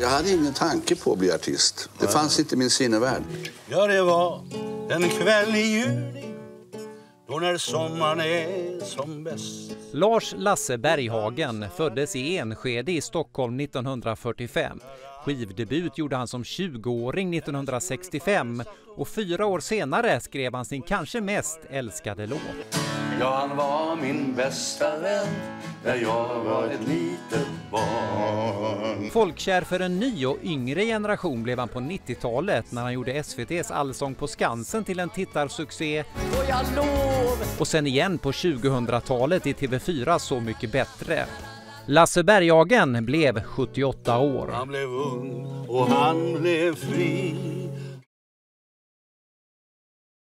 Jag hade ingen tanke på att bli artist. Det fanns inte i min sinnevärld. Ja, det var en kväll i juni då när sommaren är som bäst. Lars Lasse Berghagen föddes i Enskede i Stockholm 1945. Skivdebut gjorde han som 20-åring 1965 och fyra år senare skrev han sin kanske mest älskade låt. Ja, han var min bästa vän när jag var ett litet barn. Folkkär för en ny och yngre generation blev han på 90-talet när han gjorde SVTs Allsång på Skansen till en tittarsuccé. Och sen igen på 2000-talet i TV4 Så mycket bättre. Lasse Berghagen blev 78 år. Han blev ung och han blev fri